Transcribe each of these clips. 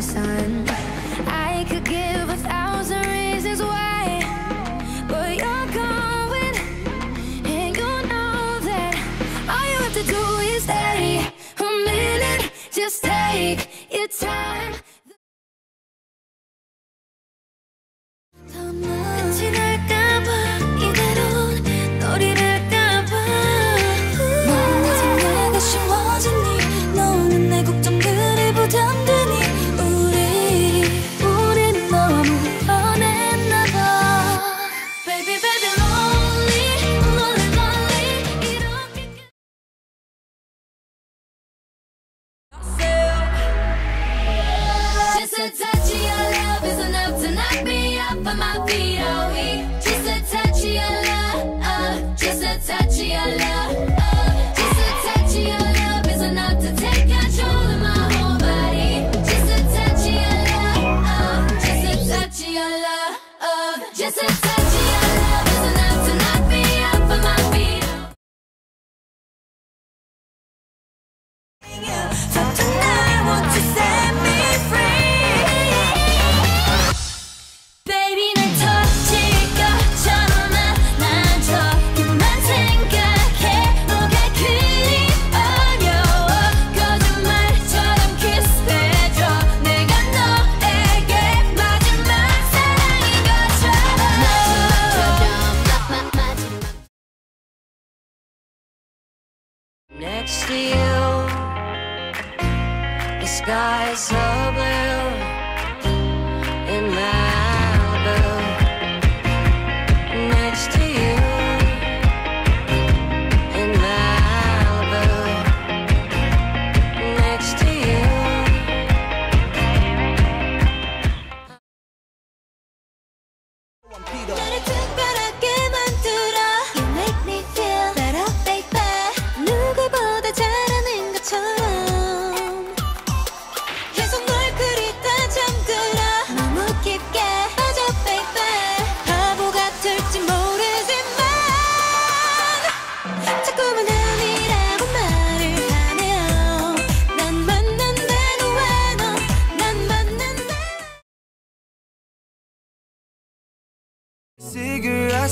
sun. I could give steel. The skies so blue.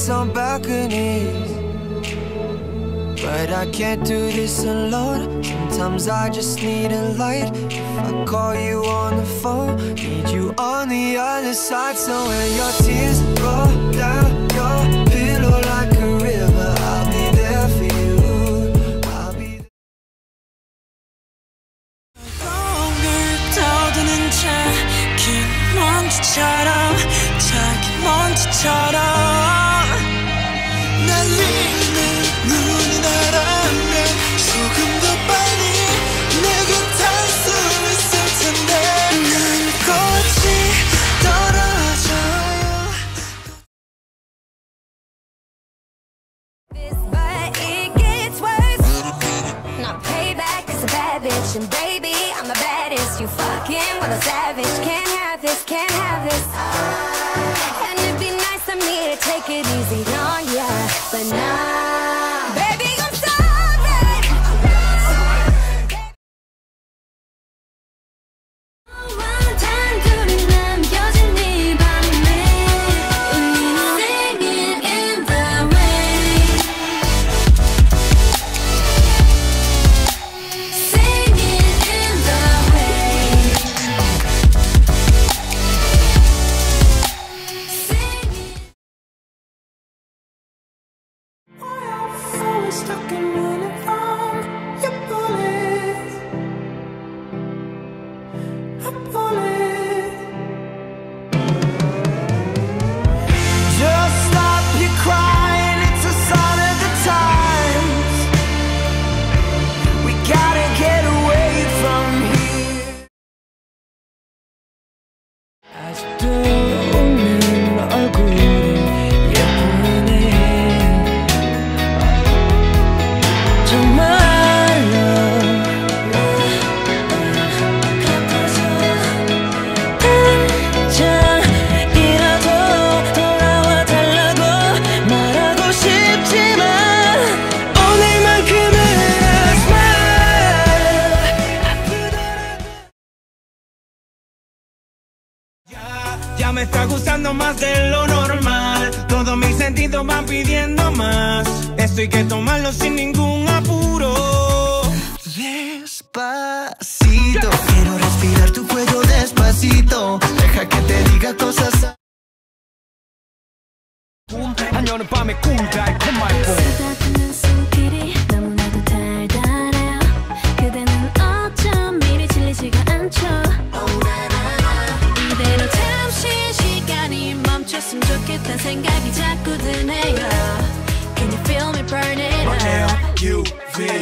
on balconies. But I can't do this alone. Sometimes I just need a light. If I call you on the phone Need you on the other side. So when your tears roll down your pillow like a river I'll be there for you. I'll be there. this, can't have this, can't have this. And it'd be nice of me to take it easy on ya, but now. más de lo normal. Todos mis sentidos van pidiendo más. Esto hay que tomarlo sin ningún apuro. Despacito, quiero respirar tu cuello despacito. Deja que te diga cosas. When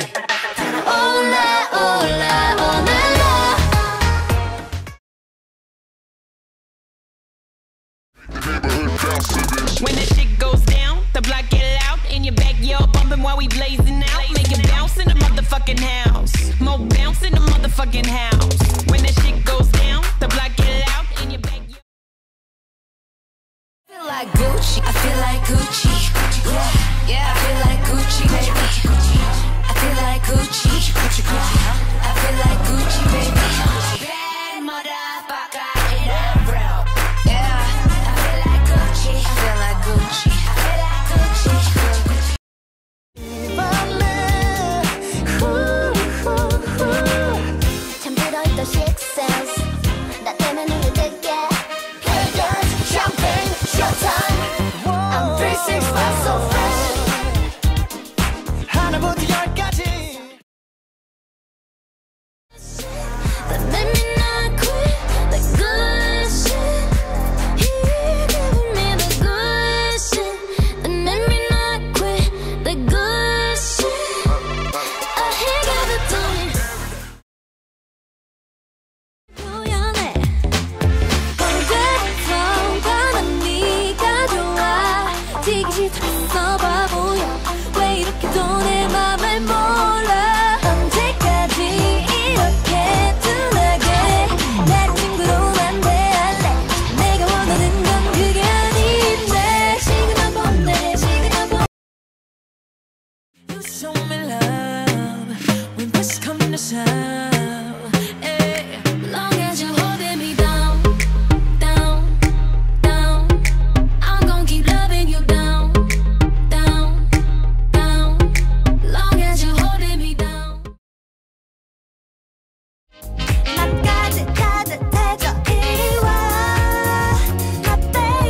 the shit goes down, the block get loud. In your backyard, bumping while we blazing out. Make it bounce in the motherfucking house. more bounce in the motherfucking house. to champagne, showtime. I'm 365 so